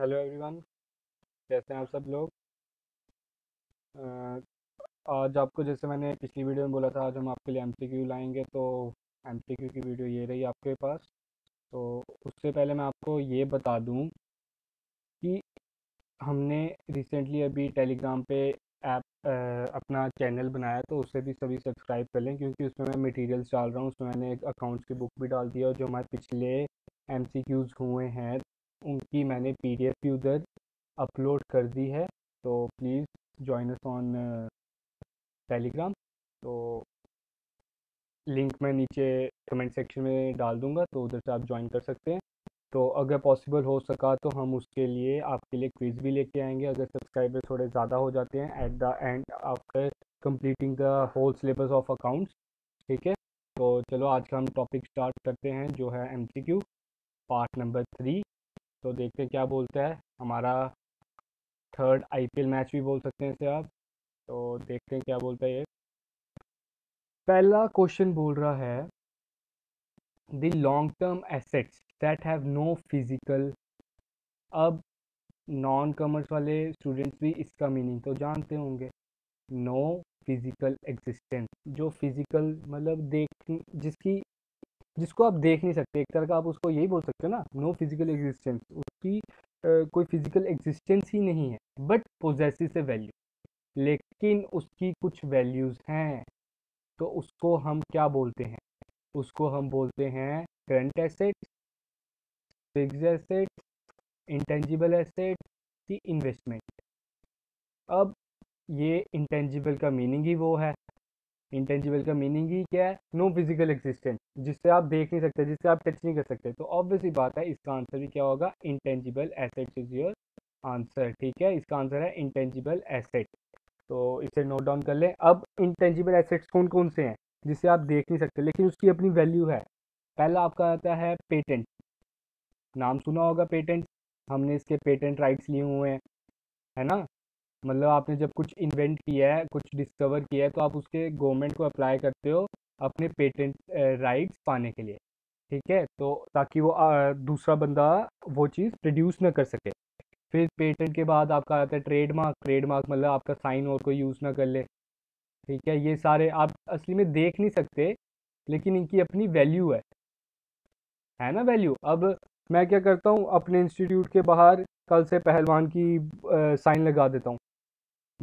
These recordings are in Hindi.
हेलो एवरीवन, कैसे हैं आप सब लोग? आज आपको जैसे मैंने पिछली वीडियो में बोला था, आज हम आपके लिए एमसीक्यू लाएँगे तो एमसीक्यू की वीडियो ये रही आपके पास। तो उससे पहले मैं आपको ये बता दूँ कि हमने रिसेंटली अभी टेलीग्राम पे ऐप अपना चैनल बनाया तो उससे भी सभी सब्सक्राइब कर लें, क्योंकि उसमें मैं मटेरियल्स डाल रहा हूँ, उसमें मैंने एक अकाउंट्स की बुक भी डाल दी है, और जो हमारे पिछले एमसीक्यूज़ हुए हैं उनकी मैंने पीडीएफ भी उधर अपलोड कर दी है तो please join us on Telegram तो लिंक मैं नीचे कमेंट सेक्शन में डाल दूँगा तो उधर से आप ज्वाइन कर सकते हैं। तो अगर पॉसिबल हो सका तो हम उसके लिए आपके लिए क्विज़ भी लेके आएँगे। अगर सब्सक्राइबर थोड़े ज़्यादा हो जाते हैं at the end after completing the whole syllabus of accounts ठीक है? तो चलो आज का हम टॉपिक स्टार्ट करते हैं, जो है एमसीक्यू पार्ट नंबर थ्री तो देखते हैं क्या बोलता है। हमारा थर्ड आईपीएल मैच भी बोल सकते हैं इसे आप। तो देखते हैं क्या बोलता है ये। पहला क्वेश्चन बोल रहा है the long term assets that have no physical अब नॉन कॉमर्स वाले स्टूडेंट्स भी इसका मीनिंग तो जानते होंगे। नो फ़िज़िकल एग्जिस्टेंस जो फ़िज़िकल मतलब देख, जिसकी जिसको आप देख नहीं सकते, एक तरह का आप उसको यही बोल सकते हो ना नो फ़िज़िकल एग्जिस्टेंस उसकी कोई फ़िज़िकल एग्जिस्टेंस ही नहीं है बट पोजेसिस ए वैल्यू लेकिन उसकी कुछ वैल्यूज़ हैं तो उसको हम क्या बोलते हैं? उसको हम बोलते हैं current asset fixed asset intangible asset की इन्वेस्टमेंट अब ये इंटेंजिबल का मीनिंग ही वो है। इंटेंजिबल का मीनिंग ही क्या है? नो फ़िज़िकल एक्सिस्टेंस जिससे आप देख नहीं सकते, जिससे आप टच नहीं कर सकते। तो ऑब्वियसली बात है, इसका आंसर भी क्या होगा? Intangible assets is your answer ठीक है? इसका आंसर है इंटेंजिबल एसेट तो इसे नोट डाउन कर लें। अब इंटेंजिबल एसेट्स कौन कौन से हैं, जिसे आप देख नहीं सकते, लेकिन उसकी अपनी वैल्यू है। पहला आपका आता है पेटेंट नाम सुना होगा पेटेंट हमने इसके पेटेंट राइट्स लिए हुए हैं, है ना? मतलब आपने जब कुछ इन्वेंट किया है कुछ डिस्कवर किया है तो आप उसके गवर्नमेंट को अप्लाई करते हो अपने पेटेंट राइट्स पाने के लिए ठीक है? तो ताकि वो आ, दूसरा बंदा वो चीज़ प्रोड्यूस ना कर सके। फिर पेटेंट के बाद आपका आता है ट्रेडमार्क ट्रेडमार्क मतलब आपका साइन और कोई यूज़ ना कर ले ठीक है? ये सारे आप असली में देख नहीं सकते लेकिन इनकी अपनी वैल्यू है। है ना वैल्यू अब मैं क्या करता हूँ अपने इंस्टीट्यूट के बाहर कल से पहलवान की साइन लगा देता हूँ।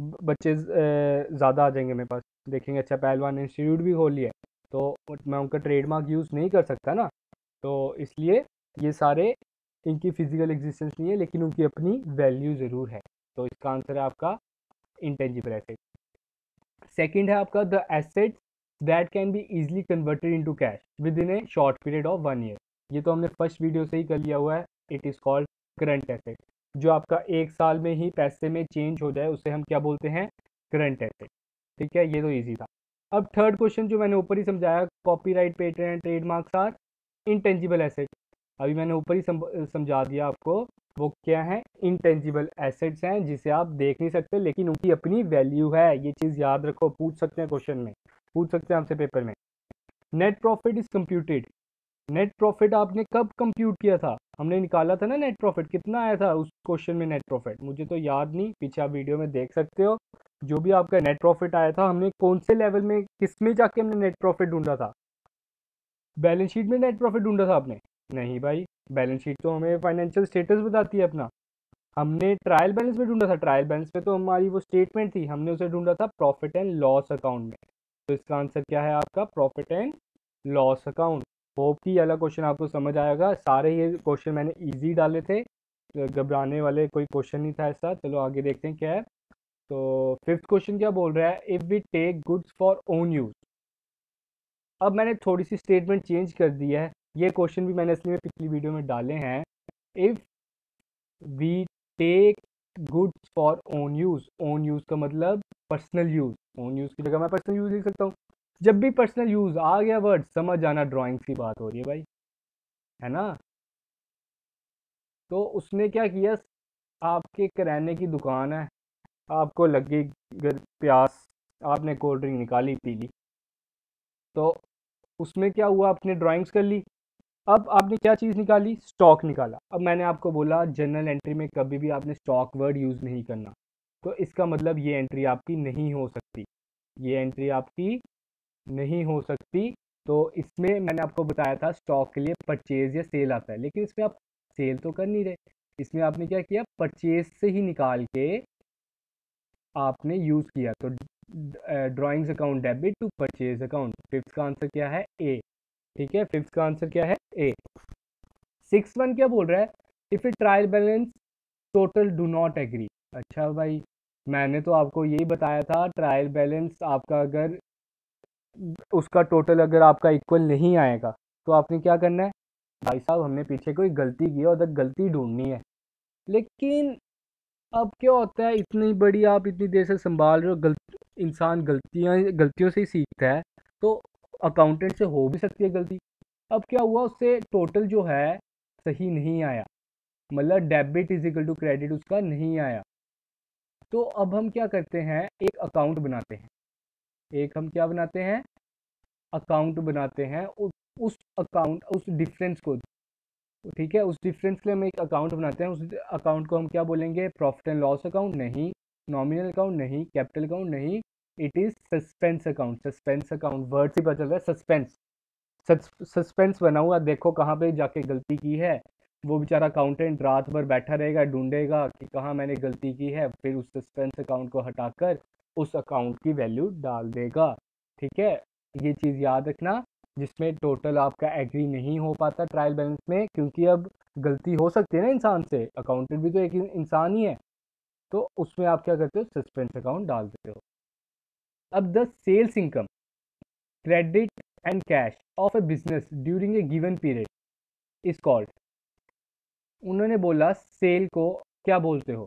बच्चे ज़्यादा आ जाएँगे मेरे पास। देखेंगे अच्छा पहलवान इंस्टीट्यूट भी खोल लिया तो मैं उनका ट्रेडमार्क यूज़ नहीं कर सकता ना। तो इसलिए ये सारे, इनकी फ़िज़िकल एग्जिस्टेंस नहीं है, लेकिन उनकी अपनी वैल्यू ज़रूर है। तो इसका आंसर है आपका इंटेंजिबल एसेट सेकेंड है आपका the asset that can be easily converted into cash within a short period of one year ये तो हमने फ़र्स्ट वीडियो से ही कर लिया हुआ है। It is called current asset जो आपका एक साल में ही पैसे में चेंज हो जाए, उसे हम क्या बोलते हैं? करंट एसेट ठीक है? ये तो ईजी था। अब थर्ड क्वेश्चन जो मैंने ऊपर ही समझाया copyright patent trademarks are intangible asset अभी मैंने ऊपर ही समझा दिया आपको, वो क्या है? इंटेंजिबल एसेट्स हैं, जिसे आप देख नहीं सकते, लेकिन उनकी अपनी वैल्यू है। ये चीज़ याद रखो, पूछ सकते हैं क्वेश्चन में, पूछ सकते हैं आपसे पेपर में। Net profit is computed net profit आपने कब कंप्यूट किया था? हमने निकाला था ना नेट प्रॉफिट कितना आया था उस क्वेश्चन में नेट प्रॉफिट मुझे तो याद नहीं। पीछे आप वीडियो में देख सकते हो। जो भी आपका नेट प्रॉफिट आया था, हमने कौन से लेवल में, किसमें जाके हमने नेट प्रॉफिट ढूंढा था? बैलेंस शीट में नेट प्रॉफिट ढूंढा था आपने? नहीं भाई। बैलेंस शीट तो हमें फाइनेंशियल स्टेटस बताती है अपना। हमने ट्रायल बैलेंस में ढूंढा था। ट्रायल बैलेंस में तो हमारी वो स्टेटमेंट थी। हमने उसे ढूंढा था प्रॉफिट एंड लॉस अकाउंट में। तो इसका आंसर क्या है आपका? Profit and loss account hope कि वाला क्वेश्चन आपको समझ आएगा। सारे ये क्वेश्चन मैंने इजी डाले थे। घबराने वाले कोई क्वेश्चन नहीं था ऐसा। चलो आगे देखते हैं क्या है। तो फिफ्थ क्वेश्चन क्या बोल रहा है? If we take goods for own use अब मैंने थोड़ी सी स्टेटमेंट चेंज कर दी है। ये क्वेश्चन भी मैंने इसलिए पिछली वीडियो में डाले हैं। If we take goods for own use own use का मतलब पर्सनल यूज़ ओन यूज़ की जगह मैं पर्सनल यूज़ लिख सकता हूँ। जब भी पर्सनल यूज़ आ गया वर्ड समझ जाना ड्राइंग्स की बात हो रही है भाई। है ना? तो उसने क्या किया? आपके किराने की दुकान है। आपको लगी प्यास। आपने कोल्ड ड्रिंक निकाली, पी ली। तो उसमें क्या हुआ? आपने ड्राइंग्स कर ली। अब आपने क्या चीज़ निकाली? स्टॉक निकाला। अब मैंने आपको बोला जनरल एंट्री में कभी भी आपने स्टॉक वर्ड यूज़ नहीं करना। तो इसका मतलब ये एंट्री आपकी नहीं हो सकती। ये एंट्री आपकी नहीं हो सकती। तो इसमें मैंने आपको बताया था स्टॉक के लिए परचेज या सेल आता है। लेकिन इसमें आप सेल तो कर नहीं रहे। इसमें आपने क्या किया? परचेज से ही निकाल के आपने यूज़ किया। तो drawings account debit to purchase account fifth का आंसर क्या है? ए ठीक है? फिफ्थ का आंसर क्या है? ए सिक्स वन क्या बोल रहा है? If a trial balance total do not agree अच्छा भाई, मैंने तो आपको यही बताया था ट्रायल बैलेंस आपका अगर उसका टोटल अगर आपका इक्वल नहीं आएगा तो आपने क्या करना है? भाई साहब, हमने पीछे कोई गलती की है और गलती ढूंढनी है। लेकिन अब क्या होता है, इतनी बड़ी आप इतनी देर से संभाल रहे हो गलत इंसान गलतियाँ, गलतियों से ही सीखता है तो अकाउंटेंट से हो भी सकती है गलती। अब क्या हुआ, उससे टोटल जो है, सही नहीं आया। मतलब debit is equal to credit उसका नहीं आया। तो अब हम क्या करते हैं, एक अकाउंट बनाते हैं। एक हम क्या बनाते हैं? अकाउंट बनाते हैं। उस उस अकाउंट, उस डिफरेंस को, ठीक है? उस डिफरेंस के लिए हम एक अकाउंट बनाते हैं। उस अकाउंट को हम क्या बोलेंगे? Profit and loss account? नहीं। Nominal account? नहीं। Capital account? नहीं। It is suspense account. Suspense account. Word से पता चल रहा है, सस्पेंस। सस्पेंस बना हुआ। देखो कहाँ पे जाके गलती की है। वो बेचारा अकाउंटेंट रात भर बैठा रहेगा, ढूंढेगा कि कहाँ मैंने गलती की है। फिर उस सस्पेंस अकाउंट को हटाकर उस अकाउंट की वैल्यू डाल देगा। ठीक है? ये चीज़ याद रखना, जिसमें टोटल आपका एग्री नहीं हो पाता ट्रायल बैलेंस में, क्योंकि अब गलती हो सकती है ना इंसान से। अकाउंटेंट भी तो एक इंसान ही है। तो उसमें आप क्या करते हो? सस्पेंस अकाउंट डाल देते हो। अब the sales income, credit and cash of a business during a given period is called. उन्होंने बोला सेल को क्या बोलते हो?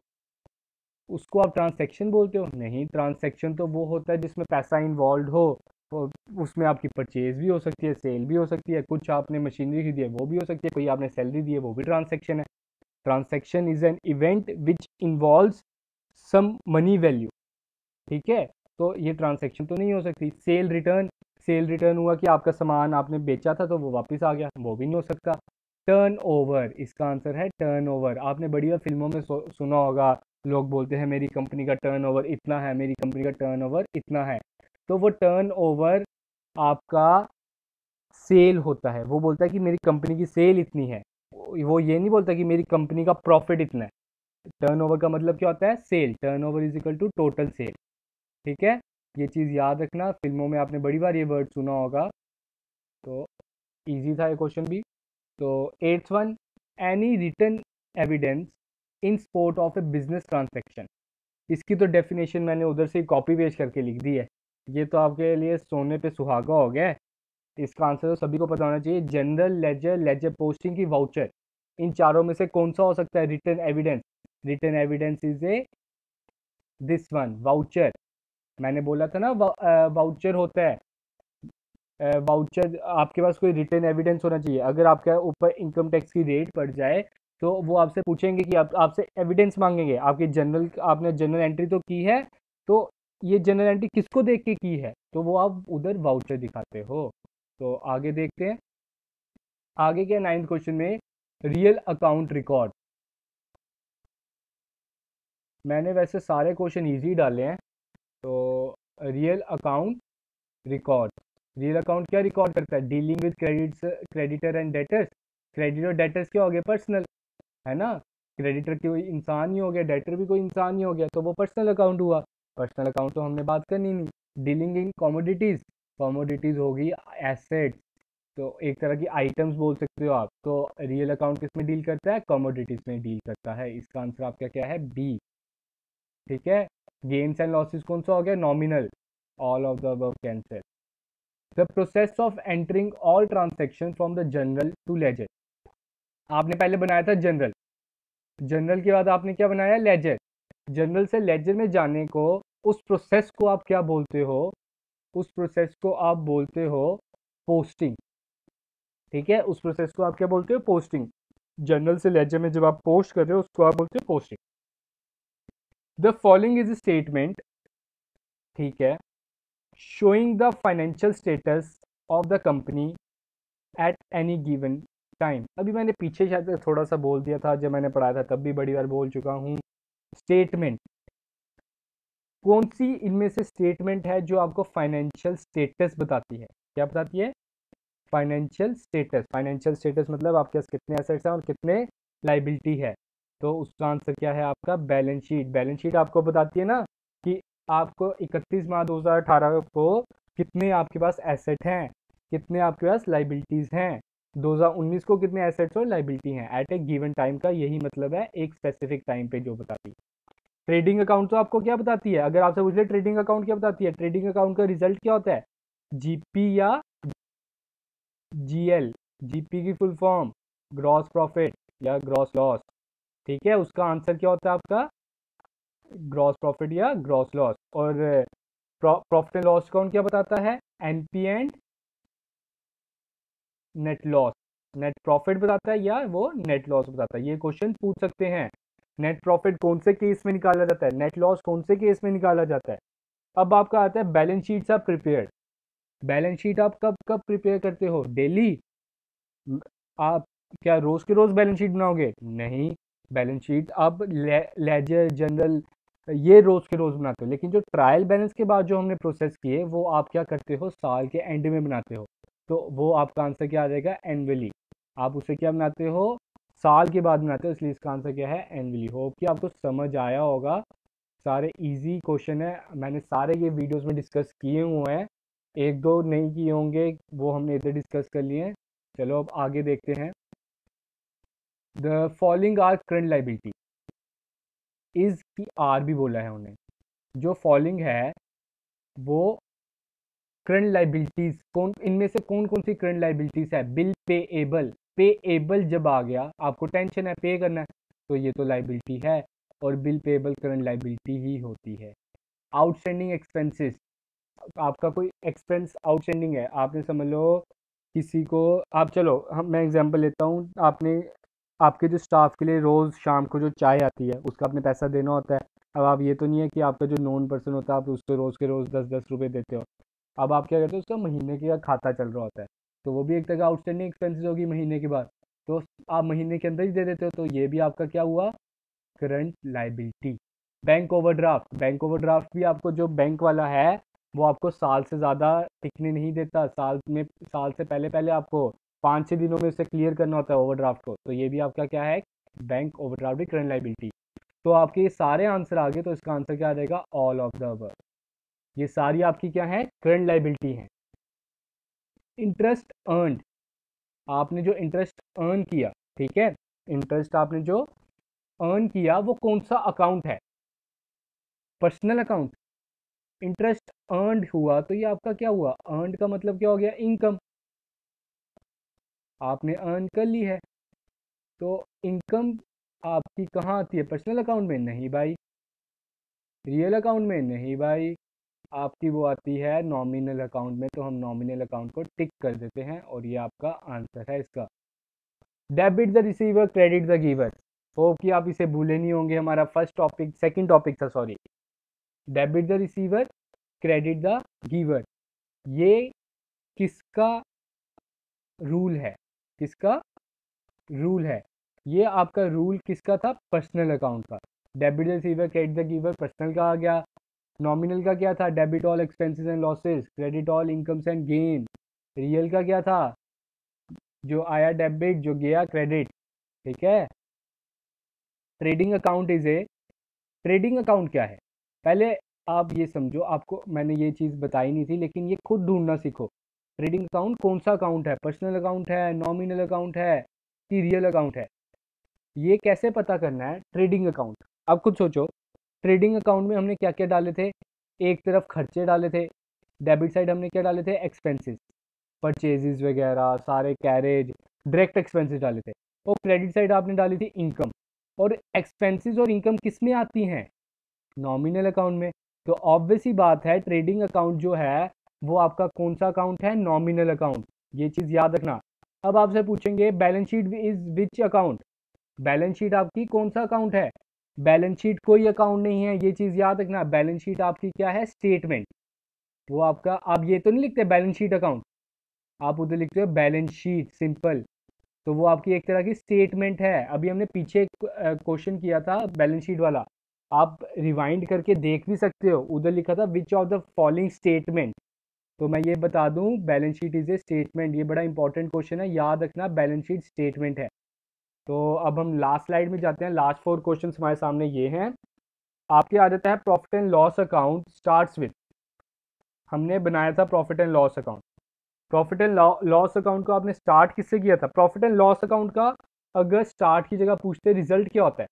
उसको आप ट्रांसैक्शन बोलते हो? नहीं ट्रांसैक्शन तो वो होता है जिसमें पैसा इन्वॉल्व हो उसमें आपकी परचेज भी हो सकती है सेल भी हो सकती है, कुछ आपने मशीनरी खरीदी है, वो भी हो सकती है, कोई आपने सैलरी दी है, वो भी ट्रांसैक्शन है। Transaction is an event which involve some money value ठीक है? तो ये ट्रांसैक्शन तो नहीं हो सकती। सेल रिटर्न सेल रिटर्न हुआ कि आपका सामान आपने बेचा था तो वो वापस आ गया, वो भी नहीं हो सकता। टर्न ओवर इसका आंसर है टर्न ओवर आपने बढ़िया फ़िल्मों में सुना होगा लोग बोलते हैं, मेरी कंपनी का टर्न ओवर इतना है, मेरी कंपनी का टर्न ओवर इतना है। तो वो टर्न ओवर आपका सेल होता है। वो बोलता है कि मेरी कंपनी की सेल इतनी है। वो ये नहीं बोलता कि मेरी कंपनी का प्रॉफिट इतना है। टर्न ओवर का मतलब क्या होता है? Sale turnover is equal to total sale ठीक है? ये चीज़ याद रखना। फ़िल्मों में आपने बड़ी बार ये वर्ड सुना होगा। तो इजी था ये क्वेश्चन भी। तो eighth one any return evidence in support of a business transaction इसकी तो डेफिनेशन मैंने उधर से कॉपी पेश करके लिख दी है। ये तो आपके लिए सोने पे सुहागा हो गया इसका आंसर तो सभी को पता होना चाहिए। जनरल लेजर लेजर पोस्टिंग की वाउचर इन चारों में से कौन सा हो सकता है? Return evidence return evidence is a this one voucher मैंने बोला था ना वाउचर होता है। वाउचर आपके पास कोई रिटर्न एविडेंस होना चाहिए। अगर आपके ऊपर इनकम टैक्स की रेट पड़ जाए तो वो आपसे पूछेंगे कि आप, आपसे एविडेंस मांगेंगे। आपकी जनरल आपने जनरल एंट्री तो की है तो ये जनरल एंट्री किसको देख के की है? तो वो आप उधर वाउचर दिखाते हो। तो आगे देखते हैं। आगे क्या नाइन्थ क्वेश्चन में? रियल अकाउंट रिकॉर्ड मैंने वैसे सारे क्वेश्चन इजी डाले हैं। तो real account record real account क्या रिकॉर्ड करता है? Dealing with credits creditor and debtors credit और डेटर्स क्या हो गए पर्सनल है ना? क्रेडिटर की कोई इंसान ही हो गया डेटर भी कोई इंसान ही हो गया तो वो पर्सनल अकाउंट हुआ। पर्सनल अकाउंट तो हमने बात करनी नहीं। डीलिंग इन कॉमोडिटीज़ कॉमोडिटीज़ होगी एसेट्स तो एक तरह की आइटम्स बोल सकते हो आप। तो रियल अकाउंट किसमें डील करता है? कॉमोडिटीज़ में डील करता है। इसका आंसर आपका क्या है? बी ठीक है? गेन्स एंड लॉसेस कौन सा हो गया? Nominal all of the above cancel the process of entering all transaction from the general to ledger आपने पहले बनाया था जनरल जनरल के बाद आपने क्या बनाया? लेजर जनरल से लेजर में जाने को, उस प्रोसेस को आप क्या बोलते हो? उस प्रोसेस को आप बोलते हो पोस्टिंग ठीक है? उस प्रोसेस को आप क्या बोलते हो? पोस्टिंग जनरल से लेजर में जब आप पोस्ट कर रहे हो, उसको आप बोलते हो posting the following is statement ठीक है? Showing the financial status of the company at any given time अभी मैंने पीछे शायद थोड़ा सा बोल दिया था, जब मैंने पढ़ाया था, तब भी बड़ी बार बोल चुका हूँ। स्टेटमेंट कौन सी इनमें से स्टेटमेंट है जो आपको फाइनेंशियल स्टेटस बताती है? क्या बताती है? फाइनेंशियल स्टेटस फाइनेंशियल स्टेटस मतलब आपके पास कितने एसेट्स हैं और कितने लाइबिलिटी है। तो उसका आंसर क्या है आपका? बैलेंस शीट बैलेंस शीट आपको बताती है ना कि आपको 31 मार्च 2018 को कितने आपके पास एसेट हैं, कितने आपके पास लाइबिलिटीज़ हैं। 2019 को कितने एसेट्स और लाइबिलिटी हैं? एट ए गिवन टाइम का यही मतलब है, एक स्पेसिफिक टाइम पे जो बताती है। ट्रेडिंग अकाउंट तो आपको क्या बताती है? अगर आपसे पूछ ले ट्रेडिंग अकाउंट क्या बताती है? ट्रेडिंग अकाउंट का रिज़ल्ट क्या होता है? जीपी या जीएल जीपी की फुल फॉर्म ग्रॉस प्रॉफिट या ग्रॉस लॉस ठीक है? उसका आंसर क्या होता है आपका? ग्रॉस प्रॉफिट या ग्रॉस लॉस और प्रॉफिट एंड लॉस अकाउंट क्या बताता है? NP and net loss net profit बताता है या वो नेट लॉस बताता है? ये क्वेश्चन पूछ सकते हैं। नेट प्रॉफिट कौन से केस में निकाला जाता है? नेट लॉस कौन से केस में निकाला जाता है? अब आपका आता है बैलेंस शीट आप प्रिपेयर बैलेंस शीट आप कब कब प्रिपेयर करते हो? डेली आप क्या रोज के रोज बैलेंस शीट बनाओगे? नहीं। बैलेंस शीट आप लेजर जनरल ये रोज के रोज बनाते हो। लेकिन जो ट्रायल बैलेंस के बाद जो हमने प्रोसेस किए, वो आप क्या करते हो? साल के एंड में बनाते हो। तो वो आपका आंसर क्या आ जाएगा? एनवली आप उसे क्या बनाते हो? साल के बाद बनाते हो, इसलिए इसका आंसर क्या है? एनवली होप कि आपको समझ आया होगा। सारे इजी क्वेश्चन है। मैंने सारे ये वीडियोस में डिस्कस किए हुए हैं। एक दो नहीं किए होंगे, वो हमने इधर डिस्कस कर लिए हैं। चलो अब आगे देखते हैं। The following are current liability is की आर भी बोला है उन्हें। जो फॉलोइंग है, वो करंट लाइबिलिटीज कौन, इनमें से कौन कौन सी करंट लाइबिलिटीज है? Bill payable payable जब आ गया, आपको टेंशन है पे करना है तो ये तो लाइबिलिटी है और बिल पेबल करंट लाइबिलिटी ही होती है। आउटस्टैंडिंग एक्सपेंसेस आपका कोई एक्सपेंस आउटस्टैंडिंग है? आपने समझ लो, किसी को, आप चलो, हम, मैं एग्जांपल लेता हूँ, आपने, आपके जो स्टाफ के लिए रोज़ शाम को जो चाय आती है, उसका आपने पैसा देना होता है। अब आप ये तो नहीं है कि आपका जो नॉन पर्सन होता है, आप उसको रोज़ के रोज़ दस दस रुपये देते हो। अब आप क्या करते हो, उसका महीने का खाता चल रहा होता है तो वो भी एक तरह आउटस्टैंडिंग एक्सपेंसिस होगी महीने के बाद। तो आप महीने के अंदर ही दे देते हो तो ये भी आपका क्या हुआ? Current liability bank overdraft bank overdraft भी आपको जो बैंक वाला है, वो आपको साल से ज़्यादा टिकने नहीं देता। साल में, साल से पहले पहले आपको पाँच छः दिनों में उसे क्लियर करना होता है ओवरड्राफ्ट को। तो ये भी आपका क्या है? बैंक ओवरड्राफ्ट करंट लाइबिलिटी तो आपके ये सारे आंसर आ गए तो इसका आंसर क्या आ जाएगा? ऑल ऑफ़ द अबर ये सारी आपकी क्या है? करंट लाइबिलिटी है। इंटरेस्ट अर्न आपने जो इंटरेस्ट अर्न किया, ठीक है? इंटरेस्ट आपने जो अर्न किया, वो कौन सा अकाउंट है? पर्सनल अकाउंट इंटरेस्ट अर्न हुआ तो ये आपका क्या हुआ? अर्न का मतलब क्या हो गया? इनकम आपने अर्न कर ली है। तो इनकम आपकी कहाँ आती है? पर्सनल अकाउंट में नहीं भाई। रियल अकाउंट में नहीं भाई। आपकी वो आती है नॉमिनल अकाउंट में तो हम नॉमिनल अकाउंट को टिक कर देते हैं और ये आपका आंसर है इसका। Debit the receiver credit the giver hope कि आप इसे भूले नहीं होंगे, हमारा फ़र्स्ट टॉपिक सेकंड टॉपिक था sorry debit the receiver credit the giver ये किसका रूल है? किसका रूल है? ये आपका रूल किसका था? पर्सनल अकाउंट का। Debit the receiver credit the giver personal का आ गया। नॉमिनल का क्या था? Debit all expenses and losses credit all incomes and gain real का क्या था? जो आया डेबिट जो गया क्रेडिट ठीक है? Trading account is a trading account क्या है? पहले आप ये समझो, आपको, मैंने ये चीज़ बताई नहीं थी, लेकिन ये खुद ढूंढना सीखो। ट्रेडिंग अकाउंट कौन सा अकाउंट है? पर्सनल अकाउंट है नॉमिनल अकाउंट है, कि रियल अकाउंट है? ये कैसे पता करना है? ट्रेडिंग अकाउंट अब खुद सोचो। ट्रेडिंग अकाउंट में हमने क्या क्या डाले थे? एक तरफ़ खर्चे डाले थे, डेबिट साइड हमने क्या डाले थे? एक्सपेंसेस, परचेजेस वगैरह, सारे कैरेज, डायरेक्ट एक्सपेंसेस डाले थे। और क्रेडिट साइड आपने डाली थी इनकम। और एक्सपेंसेस और इनकम किसमें आती हैं? नॉमिनल अकाउंट में। तो ऑब्वियस ही बात है, ट्रेडिंग अकाउंट जो है, वो आपका कौन सा अकाउंट है? Nominal account. ये चीज़ याद रखना। अब आपसे पूछेंगे, balance sheet is which account? Balance sheet आपकी कौन सा अकाउंट है? बैलेंस शीट कोई अकाउंट नहीं है, ये चीज़ याद रखना, बैलेंस शीट आपकी क्या है? स्टेटमेंट। वो आपका, आप ये तो नहीं लिखते बैलेंस शीट अकाउंट? आप उधर लिखते हो बैलेंस शीट, सिंपल। तो वो आपकी एक तरह की स्टेटमेंट है। अभी हमने पीछे क्वेश्चन किया था बैलेंस शीट वाला। आप रिवाइंड करके देख भी सकते हो। उधर लिखा था which of the following statement तो मैं ये बता दूँ, balance sheet is a statement. ये बड़ा इंपॉर्टेंट क्वेश्चन है। याद रखना, बैलेंस शीट स्टेटमेंट है। तो अब हम लास्ट स्लाइड में जाते हैं। लास्ट फोर क्वेश्चन हमारे सामने ये हैं। आपके आ जाता है profit and loss account starts with हमने बनाया था profit and loss account profit and loss account को आपने स्टार्ट किससे किया था? प्रॉफिट एंड लॉस अकाउंट का अगर स्टार्ट की जगह पूछते रिज़ल्ट क्या होता है?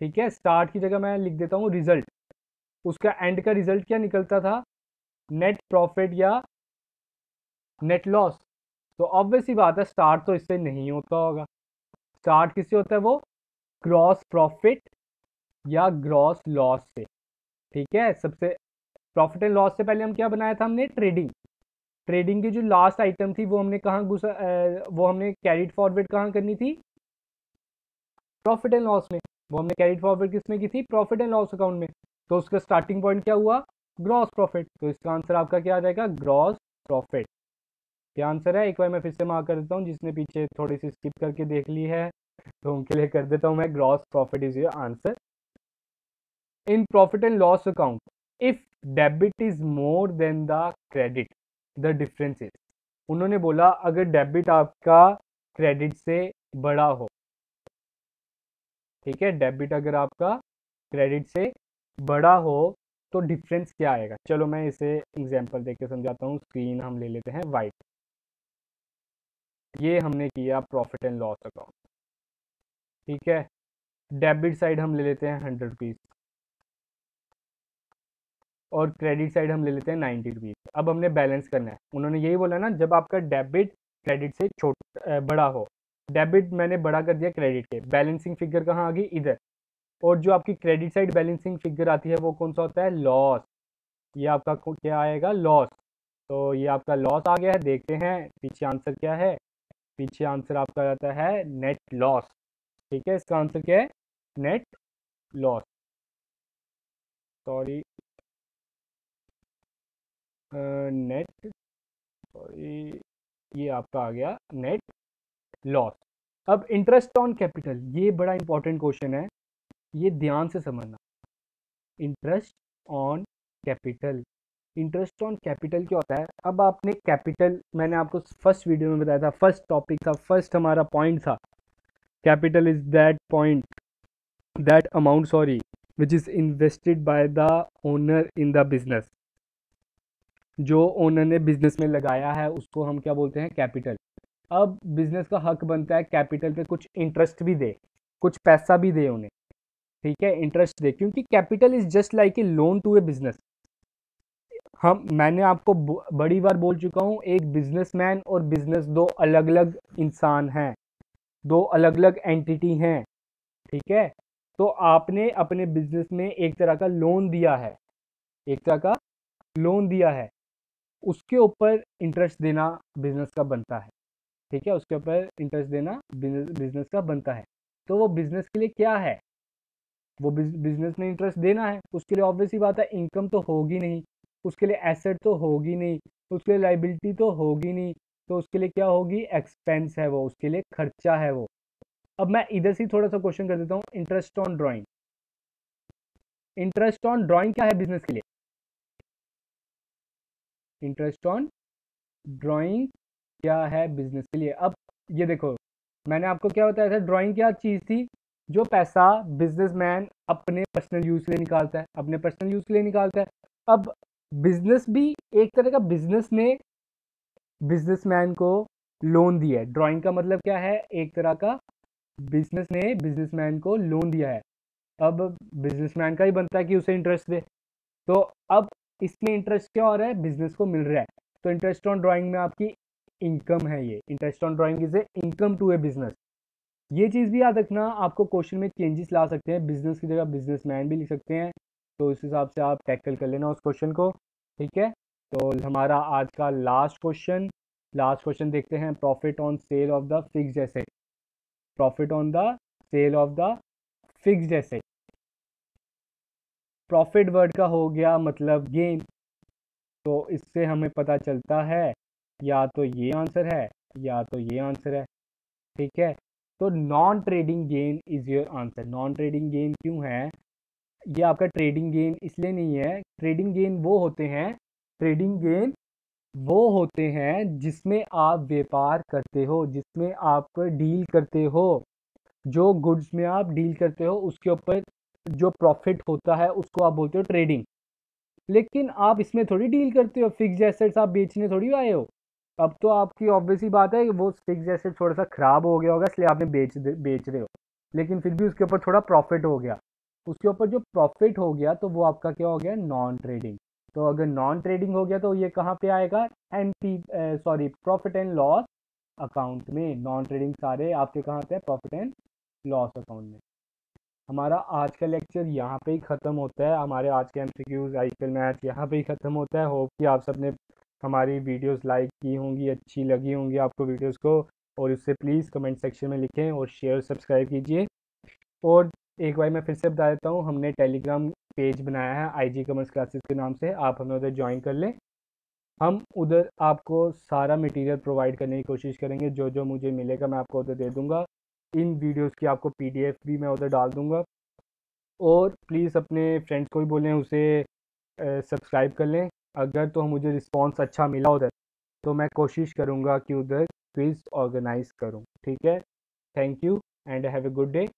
ठीक है? स्टार्ट की जगह मैं लिख देता हूँ रिज़ल्ट उसका एंड का रिज़ल्ट क्या निकलता था? नेट प्रॉफिट या नेट लॉस तो ऑब्वियस ही बात है स्टार्ट तो इससे नहीं होता होगा। स्टार्ट किससे होता है वो? ग्रॉस प्रॉफिट या ग्रॉस लॉस से। ठीक है? सबसे प्रॉफिट एंड लॉस से पहले हम क्या बनाया था हमने? ट्रेडिंग ट्रेडिंग की जो लास्ट आइटम थी, वो हमने कहाँ घुसा वो हमने कैरिड फॉरवर्ड कहाँ करनी थी? प्रॉफिट एंड लॉस में। वो हमने कैरिड फॉरवर्ड किसमें की थी? प्रॉफिट एंड लॉस अकाउंट में। तो उसका स्टार्टिंग पॉइंट क्या हुआ? ग्रॉस प्रॉफिट तो इसका आंसर आपका क्या आ जाएगा? ग्रॉस प्रॉफिट क्या आंसर है, एक बार मैं फिर से मार्क कर देता हूँ, जिसने पीछे थोड़ी सी स्किप करके देख ली है तो उनके लिए कर देता हूँ मैं gross profit is your answer in profit and loss account if debit is more than the credit the difference is उन्होंने बोला, अगर डेबिट आपका क्रेडिट से बड़ा हो, ठीक है डेबिट अगर आपका क्रेडिट से बड़ा हो तो डिफरेंस क्या आएगा? चलो मैं इसे एग्जांपल देके समझाता हूँ स्क्रीन हम ले लेते हैं वाइट ये हमने किया प्रॉफिट एंड लॉस अकाउंट ठीक है? डेबिट साइड हम ले लेते हैं हंड्रेड रुपीज़ और क्रेडिट साइड हम ले लेते हैं नाइन्टी रुपीज़ अब हमने बैलेंस करना है। उन्होंने यही बोला ना, जब आपका डेबिट क्रेडिट से छोट बड़ा हो डेबिट मैंने बड़ा कर दिया क्रेडिट के। बैलेंसिंग फिगर कहाँ आ गई? इधर। और जो आपकी क्रेडिट साइड बैलेंसिंग फिगर आती है, वो कौन सा होता है? लॉस ये आपका क्या आएगा? लॉस तो ये आपका लॉस आ गया है। देखते हैं, पीछे आंसर क्या है? पीछे आंसर आपका रहता है नेट लॉस। ठीक है, इसका आंसर क्या है? Net loss. Sorry. Net, sorry, ये आपका आ गया। Net loss. अब इंटरेस्ट ऑन कैपिटल, ये बड़ा इंपॉर्टेंट क्वेश्चन है। ये ध्यान से समझना। Interest on capital. Interest on capital क्या होता है? अब आपने कैपिटल मैंने आपको फ़र्स्ट वीडियो में बताया था फ़र्स्ट टॉपिक था फ़र्स्ट हमारा पॉइंट था। Capital is that point that amount sorry which is invested by the owner in the business जो ओनर ने बिज़नेस में लगाया है, उसको हम क्या बोलते हैं? कैपिटल अब बिज़नेस का हक बनता है कैपिटल पे कुछ इंटरेस्ट भी दे, कुछ पैसा भी दे उन्हें। ठीक है? इंटरेस्ट दे, क्योंकि capital is just like a loan to a business हम, मैंने आपको बड़ी बार बोल चुका हूँ, एक बिजनेसमैन और बिज़नेस दो अलग अलग इंसान हैं। दो अलग अलग एंटिटी हैं, ठीक है? तो आपने अपने बिज़नेस में एक तरह का लोन दिया है, एक तरह का लोन दिया है। उसके ऊपर इंटरेस्ट देना बिज़नेस का बनता है, ठीक है? उसके ऊपर इंटरेस्ट देना बिज़नेस का बनता है। तो वो बिज़नेस के लिए क्या है? वो बिज़नेस में इंटरेस्ट देना है, उसके लिए ऑब्वियसली बात है इनकम तो होगी नहीं। उसके लिए एसेट तो होगी नहीं उसके लिए लाइबिलिटी तो होगी नहीं तो उसके लिए क्या होगी? एक्सपेंस है वो, उसके लिए खर्चा है वो। अब मैं इधर से थोड़ा सा क्वेश्चन कर देता हूँ interest on drawing interest on drawing क्या है बिज़नेस के लिए? इंटरेस्ट ऑन ड्राइंग क्या है बिज़नेस के लिए? अब ये देखो, मैंने आपको क्या बताया था ड्राइंग क्या चीज़ थी? जो पैसा बिजनेसमैन अपने पर्सनल यूज़ के लिए निकालता है, अपने पर्सनल यूज़ के लिए निकालता है। अब बिज़नेस भी एक तरह का बिज़नेस ने बिजनेसमैन को लोन दिया है। ड्राइंग का मतलब क्या है? एक तरह का बिज़नेस ने बिजनेसमैन को लोन दिया है। अब बिजनेसमैन का ही बनता है कि उसे इंटरेस्ट दे। तो अब इसमें इंटरेस्ट क्या हो रहा है? बिज़नेस को मिल रहा है। तो इंटरेस्ट ऑन ड्राइंग में आपकी इनकम है ये। Interest on drawing is a income to a business. ये चीज़ भी याद रखना, आपको क्वेश्चन में चेंजेस ला सकते हैं। बिज़नेस की जगह बिजनेसमैन भी लिख सकते हैं। तो इस हिसाब से आप टैकल कर लेना उस क्वेश्चन को, ठीक है? तो हमारा आज का लास्ट क्वेश्चन लास्ट क्वेश्चन देखते हैं profit on sale of the fix asset profit on the sale of the fix asset profit word का हो गया मतलब गेन तो इससे हमें पता चलता है, या तो ये आंसर है, या तो ये आंसर है, ठीक है? तो non trading gain is your answer non trading gain क्यों है? ये आपका ट्रेडिंग गेन इसलिए नहीं है। ट्रेडिंग गेन वो होते हैं ट्रेडिंग गेन वो होते हैं जिसमें आप व्यापार करते हो, जिसमें आप डील करते हो। जो गुड्स में आप डील करते हो, उसके ऊपर जो प्रॉफिट होता है, उसको आप बोलते हो ट्रेडिंग लेकिन आप इसमें थोड़ी डील करते हो फिक्स एसेट्स आप बेचने थोड़ी आए हो। अब तो आपकी ऑब्वियसली बात है कि वो फिक्स एसेट थोड़ा सा ख़राब हो गया होगा, इसलिए आपने बेच बेच रहे हो। लेकिन फिर भी उसके ऊपर थोड़ा प्रॉफिट हो गया। उसके ऊपर जो प्रॉफिट हो गया तो वो आपका क्या हो गया? नॉन ट्रेडिंग तो अगर नॉन ट्रेडिंग हो गया तो ये कहाँ पे आएगा? N P sorry profit and loss account में। नॉन ट्रेडिंग सारे आपके कहाँ पे प्रॉफिट एंड लॉस अकाउंट में। हमारा आज का लेक्चर यहाँ पे ही ख़त्म होता है। हमारे आज के M C Qs I P L match यहाँ पे ही ख़त्म होता है। होप कि आप सबने हमारी वीडियोस लाइक की होंगी, अच्छी लगी होंगी आपको वीडियोस को। और उससे प्लीज़ कमेंट सेक्शन में लिखें और शेयर सब्सक्राइब कीजिए। और एक बार मैं फिर से बता देता हूँ, हमने टेलीग्राम पेज बनाया है आई जी कॉमर्स क्लासेस के नाम से, आप हमें उधर ज्वाइन कर लें। हम उधर आपको सारा मटेरियल प्रोवाइड करने की कोशिश करेंगे जो जो मुझे मिलेगा मैं आपको उधर दे दूँगा। इन वीडियोस की आपको पीडीएफ भी मैं उधर डाल दूँगा। और प्लीज़ अपने फ्रेंड्स को भी बोलें, उसे सब्सक्राइब कर लें। अगर तो मुझे रिस्पॉन्स अच्छा मिला उधर तो मैं कोशिश करूँगा कि उधर क्विज़ ऑर्गेनाइज़ करूँ। ठीक है? Thank you and have a good day